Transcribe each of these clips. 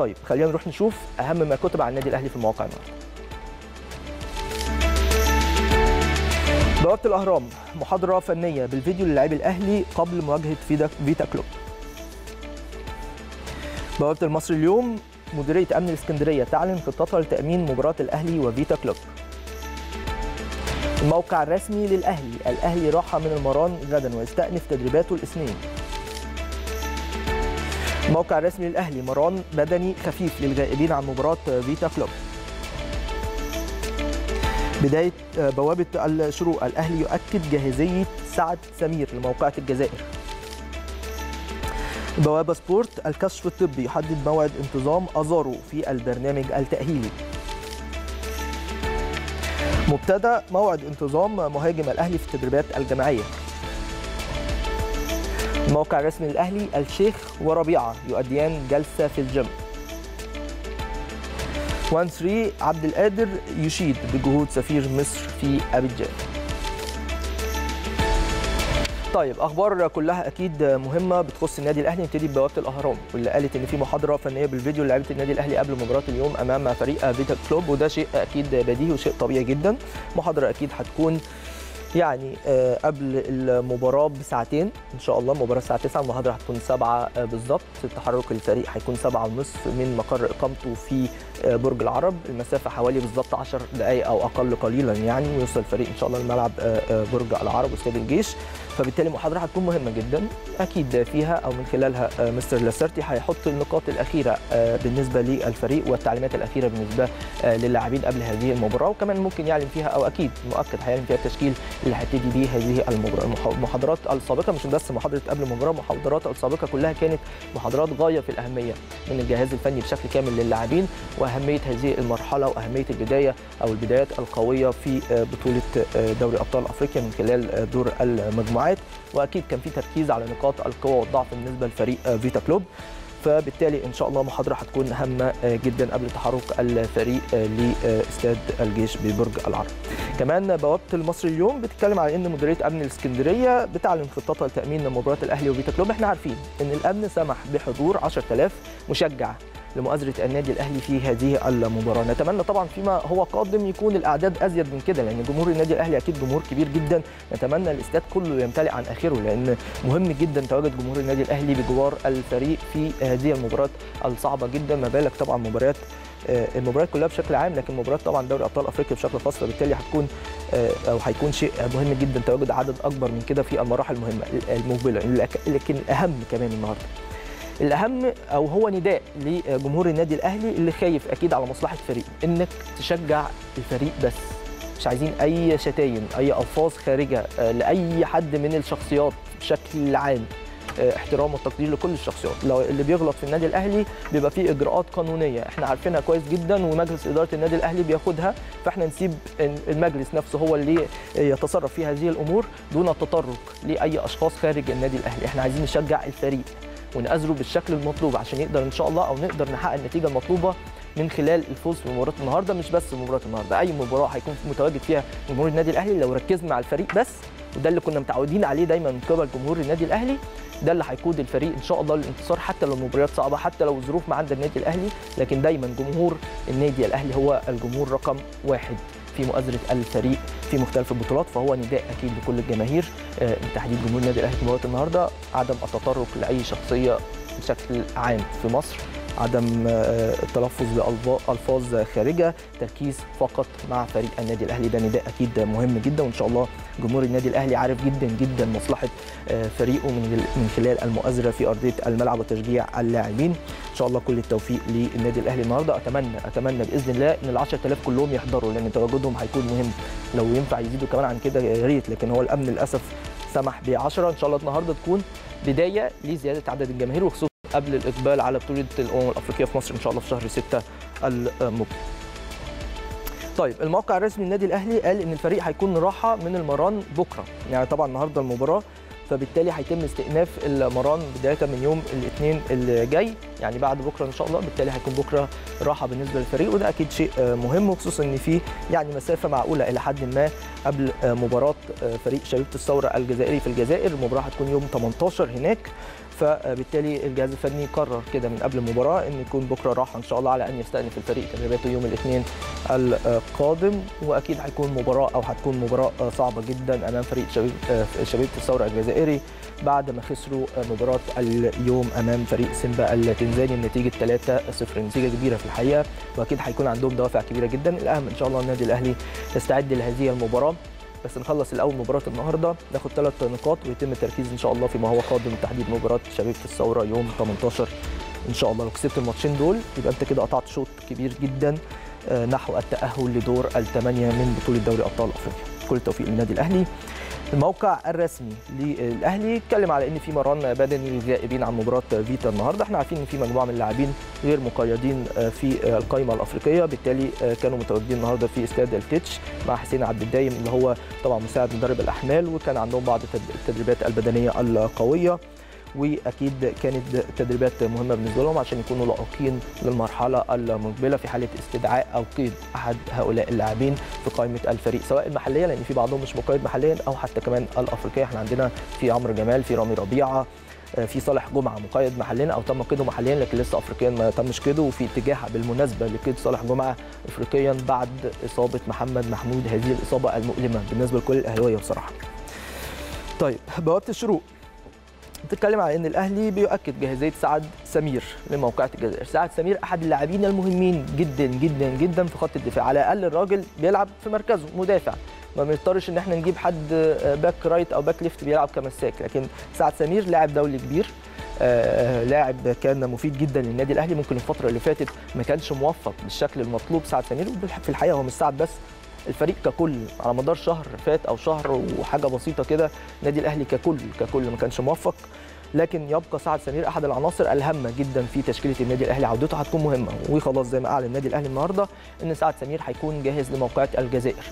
طيب خلينا نروح نشوف أهم ما كتب عن النادي الأهلي في المواقع النهارده بوابه الأهرام محاضرة فنية بالفيديو للاعبي الأهلي قبل مواجهة فيدا فيتا كلوب. بوابه المصري اليوم مديرية أمن الإسكندرية تعلن خطتها لتامين مباراة الأهلي وفيتا كلوب. الموقع الرسمي للأهلي الأهلي راح من المران غدا ويستأنف تدريباته الإثنين. الموقع الرسمي للأهلي مران بدني خفيف للغائبين عن مباراة فيتا كلوب. بداية بوابة الشروق الأهلي يؤكد جاهزية سعد سمير لموقعة الجزائر. بوابة سبورت الكشف الطبي يحدد موعد انتظام أزارو في البرنامج التأهيلي. مبتدأ موعد انتظام مهاجم الأهلي في التدريبات الجماعية. الموقع الرسمي للاهلي الشيخ وربيعة يؤديان جلسة في الجيم. 1 3 عبد القادر يشيد بجهود سفير مصر في أبيجان. طيب أخبار كلها أكيد مهمة بتخص النادي الأهلي. نبتدي ببوابه الأهرام واللي قالت إن في محاضرة فنية بالفيديو لعيبه النادي الأهلي قبل مباراة اليوم أمام فريق فيتا كلوب وده شيء أكيد بديهي وشيء طبيعي جدا. محاضرة أكيد هتكون يعني قبل المباراة بساعتين إن شاء الله المباراه الساعة 9 المحاضره هتكون 7 بالظبط. تحرك الفريق هيكون 7 ونصف من مقر إقامته في برج العرب. المسافة حوالي بالظبط 10 دقائق أو أقل قليلا يعني ويوصل الفريق إن شاء الله الملعب برج العرب واستاد الجيش. فبالتالي المحاضرة هتكون مهمة جدا أكيد فيها أو من خلالها مستر لاسارتي هيحط النقاط الأخيرة بالنسبة للفريق والتعليمات الأخيرة بالنسبة للاعبين قبل هذه المباراة. وكمان ممكن يعلن فيها أو أكيد مؤكد هيعلن فيها التشكيل اللي هتبتدي بيه هذه المباراة. المحاضرات السابقة مش بس محاضرة قبل المباراة المحاضرات السابقة كلها كانت محاضرات غاية في الأهمية من الجهاز الفني بشكل كامل للاعبين. واهميه هذه المرحلة وأهمية البداية أو البدايات القوية في بطولة دوري أبطال أفريقيا من خلال دور المجموعات. وأكيد كان في تركيز على نقاط القوة والضعف بالنسبة لفريق فيتا كلوب. فبالتالي إن شاء الله محاضرة هتكون هامة جدا قبل تحرك الفريق لإستاد الجيش ببرج العرب. كمان بوابة المصري اليوم بتتكلم على إن مديرية أمن الإسكندرية بتعلن خطتها لتأمين مباراة الأهلي وفيتا كلوب، إحنا عارفين إن الأمن سمح بحضور 10000 مشجع. لمؤازرة النادي الأهلي في هذه المباراة. نتمنى طبعا فيما هو قادم يكون الأعداد أزيد من كده لأن جمهور النادي الأهلي أكيد جمهور كبير جدا. نتمنى الاستاد كله يمتلئ عن آخره لأن مهم جدا تواجد جمهور النادي الأهلي بجوار الفريق في هذه المباراة الصعبة جدا. ما بالك طبعا مباريات المباريات كلها بشكل عام لكن مباريات طبعا دوري أبطال أفريقيا بشكل خاص فبالتالي هتكون أو هيكون شيء مهم جدا تواجد عدد أكبر من كده في المراحل المهمة المقبلة لكن الأهم كمان النهارده. الأهم أو هو نداء لجمهور النادي الأهلي اللي خايف أكيد على مصلحة فريق إنك تشجع الفريق بس مش عايزين أي شتايم أي ألفاظ خارجة لأي حد من الشخصيات بشكل عام. احترام والتقدير لكل الشخصيات. لو اللي بيغلط في النادي الأهلي بيبقى فيه إجراءات قانونية. إحنا عارفينها كويس جدا ومجلس إدارة النادي الأهلي بياخدها فإحنا نسيب المجلس نفسه هو اللي يتصرف في هذه الأمور دون التطرق لأي أشخاص خارج النادي الأهلي. إحنا عايزين نشجع الفريق. ونأزره بالشكل المطلوب عشان يقدر إن شاء الله أو نقدر نحقق النتيجة المطلوبة من خلال الفوز في مباراه النهارده مش بس مباراة النهارده أي مباراة هيكون متواجد فيها جمهور النادي الأهلي. لو ركزنا على الفريق بس وده اللي كنا متعودين عليه دايما من قبل جمهور النادي الأهلي ده اللي هيقود الفريق إن شاء الله للانتصار حتى لو المباريات صعبة حتى لو الظروف ما عند النادي الأهلي. لكن دايما جمهور النادي الأهلي هو الجمهور رقم واحد. في مؤازرة الفريق في مختلف البطولات فهو نداء أكيد لكل الجماهير بالتحديد جمهور النادي الأهلي في مباراة النهارده عدم التطرق لأي شخصية بشكل عام في مصر. عدم التلفظ بالفاظ خارجة تركيز فقط مع فريق النادي الأهلي. ده نداء أكيد مهم جدا وإن شاء الله جمهور النادي الأهلي عارف جدا جدا مصلحة فريقه من خلال المؤازرة في أرضية الملعب وتشجيع اللاعبين. إن شاء الله كل التوفيق للنادي الأهلي النهارده. أتمنى أتمنى بإذن الله إن ال 10000 كلهم يحضروا لأن تواجدهم هيكون مهم. لو ينفع يزيدوا كمان عن كده يا ريت لكن هو الأمن للأسف سمح ب 10 إن شاء الله النهارده تكون بداية لزيادة عدد الجماهير وخصوصا قبل الإقبال على بطولة الأمم الأفريقية في مصر إن شاء الله في شهر 6 المقبل. طيب الموقع الرسمي للنادي الأهلي قال إن الفريق هيكون راحة من المران بكرة يعني طبعا النهارده المباراة فبالتالي هيتم استئناف المران بداية من يوم الاثنين اللي جاي يعني بعد بكرة إن شاء الله بالتالي هيكون بكرة راحة بالنسبة للفريق وده أكيد شيء مهم وخصوصا إن في يعني مسافة معقولة إلى حد ما قبل مباراة فريق شبيبة الثورة الجزائري في الجزائر. المباراة هتكون يوم 18 هناك فبالتالي الجهاز الفني قرر كده من قبل المباراة إن يكون بكرة راحة إن شاء الله على أن يستأنف الفريق تدريباته يوم الاثنين القادم. وأكيد هيكون مباراة أو هتكون مباراة صعبة جدا أمام فريق شبيب شبيبة الثورة الجزائري بعد ما خسروا مباراة اليوم أمام فريق سيمبا التنزاني بنتيجه 3-0 نتيجة كبيرة في الحقيقة وأكيد هيكون عندهم دوافع كبيرة جدا. الأهم إن شاء الله النادي الأهلي يستعد لهذه المباراة. بس نخلص الأول مباراة النهارده ناخد ثلاث نقاط ويتم التركيز إن شاء الله فيما هو قادم تحديد مباراة شبيبه الثورة يوم 18 إن شاء الله. لو كسبت الماتشين دول يبقى أنت كده قطعت شوط كبير جدا نحو التأهل لدور الثمانيه من بطولة دوري أبطال أفريقيا. كل التوفيق للنادي الأهلي. الموقع الرسمي للأهلي اتكلم على إن في مران بدني للغائبين عن مباراة فيتا النهارده. إحنا عارفين إن في مجموعة من اللاعبين غير مقيدين في القائمه الأفريقية. بالتالي كانوا متواجدين النهارده في استاد التتش مع حسين عبد الدايم اللي هو طبعا مساعد مدرب الأحمال وكان عندهم بعض التدريبات البدنية القوية. وأكيد كانت تدريبات مهمة بالنسبة لهم عشان يكونوا لائقين للمرحلة المقبلة في حالة استدعاء أو قيد أحد هؤلاء اللاعبين في قائمة الفريق سواء المحلية لأن في بعضهم مش مقيد محليا أو حتى كمان الأفريقية. إحنا عندنا في عمرو جمال في رامي ربيعة في صالح جمعة مقيد محليا أو تم قيده محليا لكن لسه افريقيا ما تمش قيده. وفي اتجاه بالمناسبة لقيد صالح جمعة افريقيا بعد إصابة محمد محمود هذه الإصابة المؤلمة بالنسبة لكل الأهلاوية بصراحة. طيب بوابة الشروق. بتتكلم على إن الأهلي بيؤكد جاهزية سعد سمير لموقعة الجزائر، سعد سمير أحد اللاعبين المهمين جدا جدا جدا في خط الدفاع، على الأقل الراجل بيلعب في مركزه مدافع، ما بنضطرش إن إحنا نجيب حد back right أو back left بيلعب كمساك، لكن سعد سمير لاعب دولي كبير آه لاعب كان مفيد جدا للنادي الأهلي. ممكن الفترة اللي فاتت ما كانش موفق بالشكل المطلوب سعد سمير. في الحقيقة هو مش سعد بس الفريق ككل على مدار شهر فات أو شهر وحاجة بسيطة كده النادي الأهلي ككل ككل ما كانش موفق. لكن يبقى سعد سمير أحد العناصر الهامة جدا في تشكيلة النادي الأهلي. عودته هتكون مهمة وخلاص زي ما اعلن النادي الأهلي النهارده إن سعد سمير هيكون جاهز لموقعة الجزائر.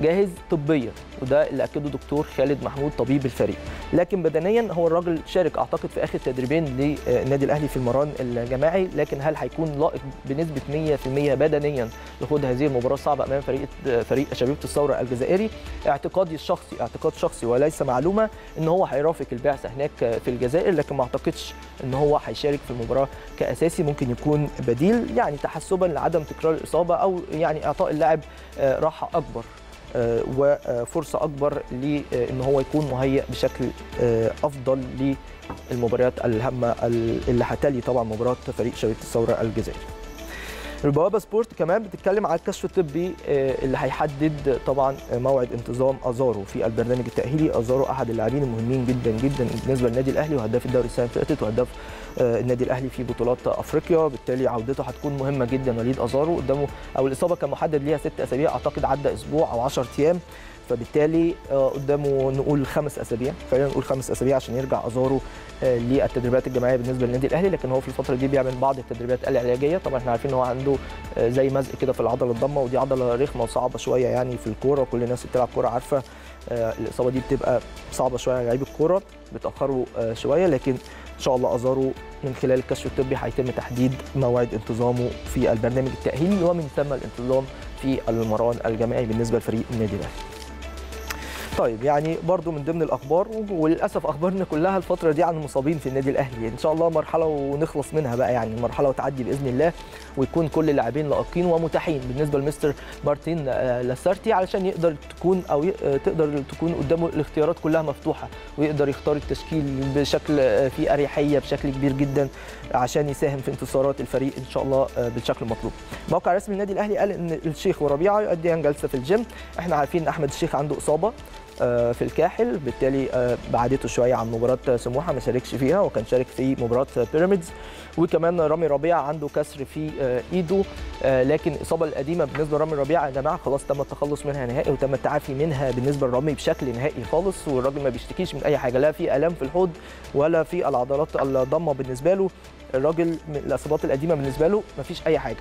جاهز طبيا وده اللي أكده دكتور خالد محمود طبيب الفريق. لكن بدنيا هو الراجل شارك أعتقد في آخر تدريبين للنادي الأهلي في المران الجماعي لكن هل هيكون لائق بنسبة 100% بدنيا لخوض هذه المباراة الصعبة أمام فريق فريق شبيبة الثورة الجزائري؟ اعتقادي الشخصي اعتقاد شخصي وليس معلومة إن هو هيرافق البعثة هناك في الجزائر لكن ما أعتقدش إن هو هيشارك في المباراة كأساسي ممكن يكون بديل يعني تحسبا لعدم تكرار الإصابة أو يعني إعطاء اللاعب راحة أكبر. وفرصة أكبر لأن هو يكون مهيئ بشكل أفضل للمباريات الهامة اللي هتلي طبعا مباراة فريق شبيبه الثورة الجزائري. البوابة سبورت كمان بتتكلم على الكشف الطبي اللي هيحدد طبعا موعد انتظام أزارو. في البرنامج التأهيلي أزارو أحد اللاعبين المهمين جدا جدا بالنسبة للنادي الأهلي وهداف الدوري السنة اللي فاتت وهداف النادي الأهلي في بطولات أفريقيا. بالتالي عودته هتكون مهمة جدا وليد أزارو قدامه أو الإصابة كان محدد ليها ست أسابيع أعتقد عدى أسبوع أو 10 أيام. فبالتالي قدامه نقول خمس أسابيع. خلينا نقول خمس أسابيع عشان يرجع ازارو للتدريبات الجماعيه بالنسبة للنادي الأهلي. لكن هو في الفترة دي بيعمل بعض التدريبات العلاجية. طبعا إحنا عارفين إن هو عنده زي مزق كده في العضلة الضمة ودي عضلة رخمة وصعبة شوية يعني في الكورة. كل الناس بتلعب كورة عارفة الإصابة دي بتبقى صعبة شوية على لعيب الكورة بتأخره شوية. لكن إن شاء الله ازارو من خلال الكشف الطبي هيتم تحديد موعد انتظامه في البرنامج التأهيلي ومن ثم الانتظام في المران الجماعي بالنسبة لفريق النادي الأهلي. طيب يعني برضو من ضمن الأخبار وللأسف أخبارنا كلها الفترة دي عن المصابين في النادي الأهلي. إن شاء الله مرحلة ونخلص منها بقى يعني مرحلة وتعدي بإذن الله ويكون كل اللاعبين لائقين ومتاحين. بالنسبة لمستر مارتين لاسارتي علشان يقدر تكون أو تقدر تكون قدامه الاختيارات كلها مفتوحة ويقدر يختار التشكيل بشكل في أريحية بشكل كبير جدا عشان يساهم في انتصارات الفريق إن شاء الله بالشكل المطلوب. موقع رسمي النادي الأهلي قال إن الشيخ وربيعة يؤديان جلسه في الجيم، إحنا عارفين أحمد الشيخ عنده إصابة. في الكاحل بالتالي بعدته شوية عن مباراة سموحة ما شاركش فيها وكان شارك في مباراة بيراميدز. وكمان رامي ربيع عنده كسر في إيده لكن الاصابه القديمة بالنسبة لرامي ربيع يا جماعة خلاص تم التخلص منها نهائي وتم التعافي منها بالنسبة لرامي بشكل نهائي خالص. والراجل ما بيشتكيش من أي حاجة لا في الام في الحوض ولا في العضلات الضمة بالنسبة له. الراجل الإصابات القديمة بالنسبة له ما فيش أي حاجة.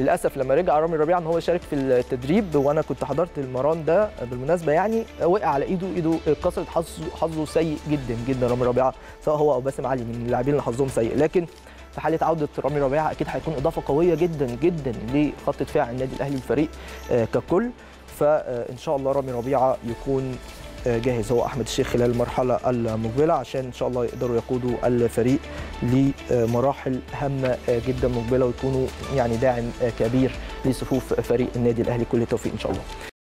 للأسف لما رجع رامي ربيعة إن هو يشارك في التدريب وأنا كنت حضرت المران ده بالمناسبة يعني وقع على إيده إيده اتكسرت حظه حظه سيء جدا جدا رامي ربيعة سواء هو أو باسم علي من اللاعبين اللي حظهم سيء. لكن في حالة عودة رامي ربيعة أكيد هيكون إضافة قوية جدا جدا لخط دفاع النادي الأهلي والفريق ككل. فإن شاء الله رامي ربيعة يكون جاهز هو أحمد الشيخ خلال المرحلة المقبلة عشان إن شاء الله يقدروا يقودوا الفريق لمراحل هامة جدا مقبلة ويكونوا يعني داعم كبير لصفوف فريق النادي الأهلي. كل التوفيق إن شاء الله.